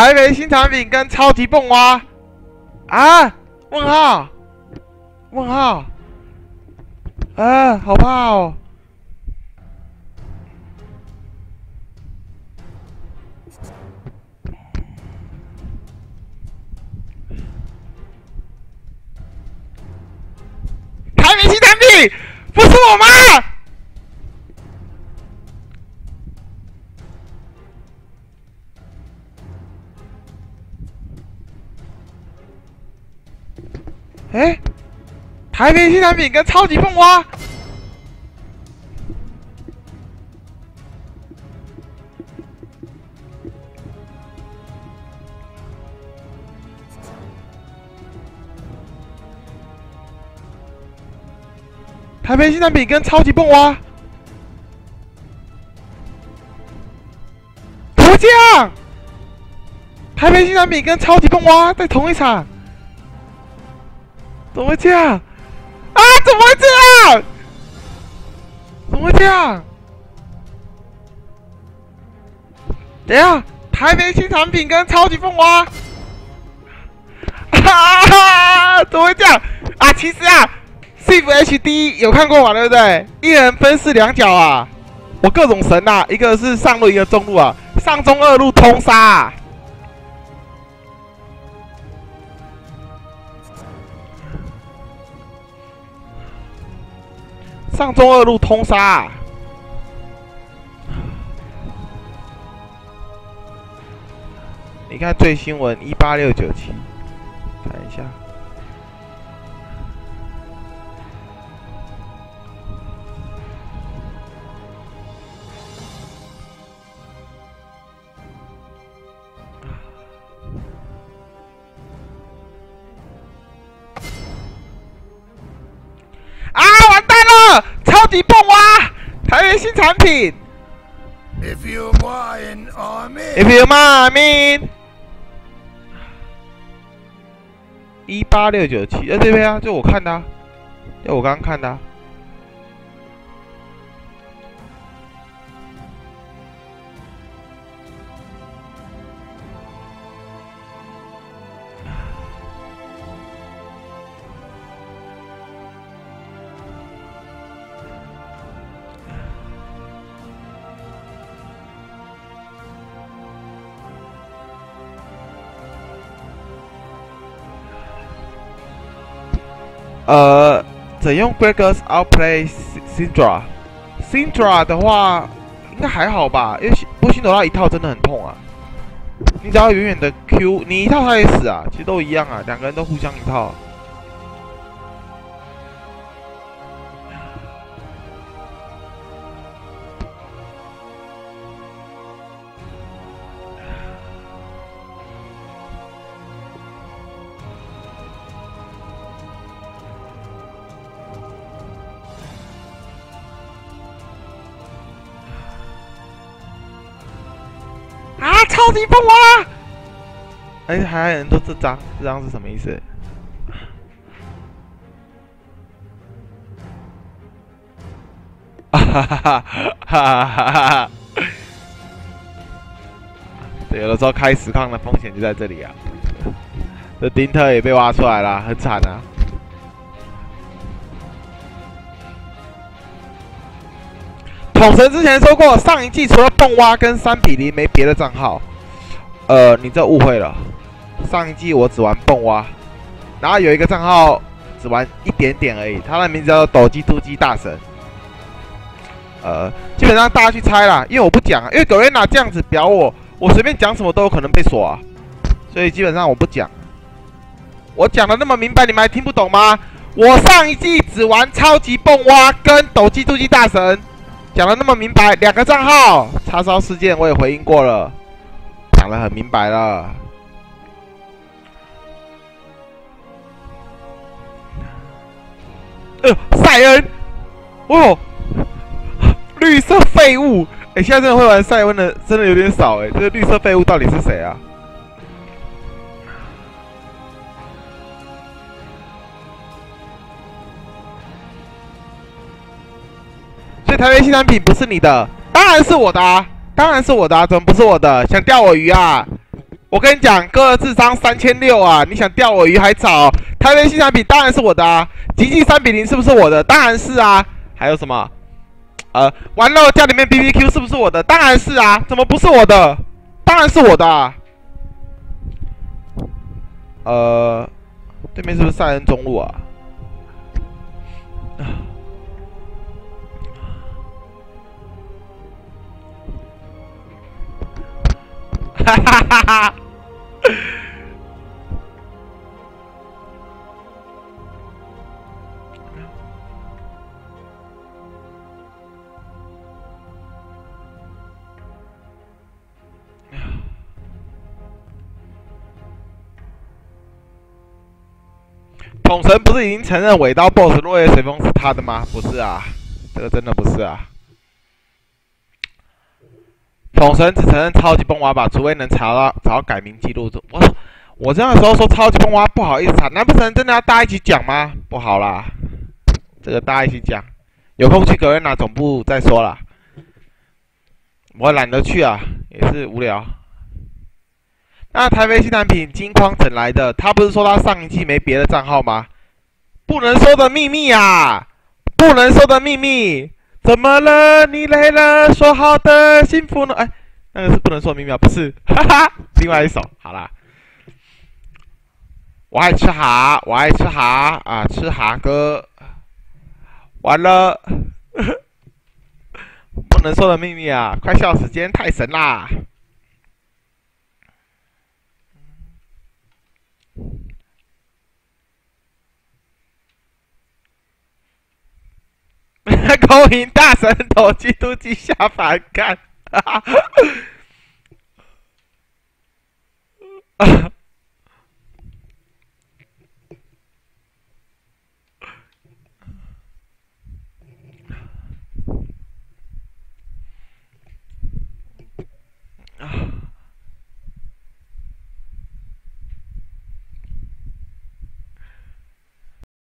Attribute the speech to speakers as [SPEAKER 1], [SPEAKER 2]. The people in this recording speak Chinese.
[SPEAKER 1] 台北新产品跟超级蹦蛙啊？问号？问号？啊，好怕哦！台北新产品不是我吗。哎，台北新产品跟超级凤蛙，台北新产品跟超级蹦蛙，怎么这样？台北新产品跟超级蹦蛙在同一场。怎么会这样？啊！怎么会这样？怎么会这样？等下，台北新产品跟超级凤凰，啊！怎么会这样？啊，其实啊，Safe HD 有看过嘛？对不对？一人分饰两角啊！我各种神呐，一个是上路，一个中路啊，上中二路通杀。上中二路通杀，你看最新闻一八六九七，看一下。新产品。If you mind, I'm in. If you mind, I'm in. 一八六九七，哎这边啊，就我看的，就我刚刚看的。呃，怎样 Breakers outplay Syndra？Syndra 的话应该还好吧，因为波辛德拉一套真的很痛啊。你只要远远的 Q，你一套他也死啊，其实都一样啊，两个人都互相一套。超级凤凰！哎，还有人都这张，这张是什么意思？哈哈哈哈哈哈哈！对，有的时候开实况的风险就在这里啊。这丁特也被挖出来了，很惨啊。统神之前说过，上一季除了蹦蛙跟三比零，没别的账号。呃，你这误会了。上一季我只玩蹦蛙，然后有一个账号只玩一点点而已，他的名字叫做斗鸡突击大神。呃，基本上大家去猜啦，因为我不讲，因为狗瑞娜这样子表我，我随便讲什么都有可能被锁啊，所以基本上我不讲。我讲的那么明白，你们还听不懂吗？我上一季只玩超级蹦蛙跟抖鸡突击大神。讲的那么明白，两个账号叉烧事件我也回应过了，讲的很明白了。呃，塞恩，哦，绿色废物，哎，现在真的会玩赛恩的真的有点少哎，这个绿色废物到底是谁啊？所以台北新产品不是你的，当然是我的啊，当然是我的，怎么不是我的？想钓我鱼啊？我跟你讲，哥智商三千六啊！你想钓我鱼还早。台北新产品当然是我的啊，吉吉三比零是不是我的？当然是啊。还有什么？呃，完了，家里面 B B Q 是不是我的？当然是啊。怎么不是我的？当然是我的。呃，对面是不是塞恩中路啊？哈哈哈哈！统神不是已经承认尾刀 BOSS 落叶随风是他的吗？不是啊，这个真的不是啊。统神只承认超级崩娃吧，除非能查到找到改名记录。我我这样的时候说超级崩娃不好意思查，难不成真的要大家一起讲吗？不好啦，这个大家一起讲，有空去格瑞娜总部再说啦。我懒得去啊，也是无聊。那台北新产品金框整来的？他不是说他上一季没别的账号吗？不能说的秘密啊，不能说的秘密。怎么了？你累了？说好的幸福呢？哎，那个是不能说秘密，不是？哈哈，另外一首，好啦。我爱吃蛤，我爱吃蛤啊，吃蛤哥。完了，不能说的秘密啊！快笑死，今天太神啦！高龄大神头基督机下凡看。